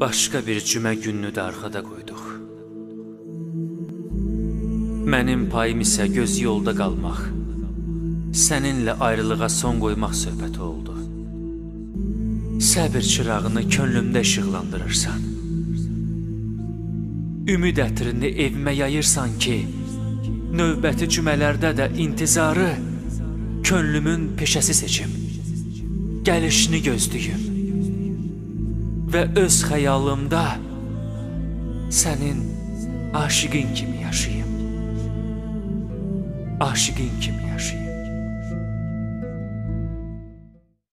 Başqa bir cümə gününü də arxada qoyduq. Mənim payım isə göz yolda qalmaq. Səninlə ayrılığa son qoymaq söhbəti oldu. Səbir çırağını könlümdə işıqlandırırsan. Ümid ətrini evimə yayırsan ki, növbəti cümələrdə də intizarı könlümün peşəsi seçim. Gəlişini gözləyim və öz xəyalımda sənin aşiqin kimi yaşayım. Aşiqin kimi yaşayım.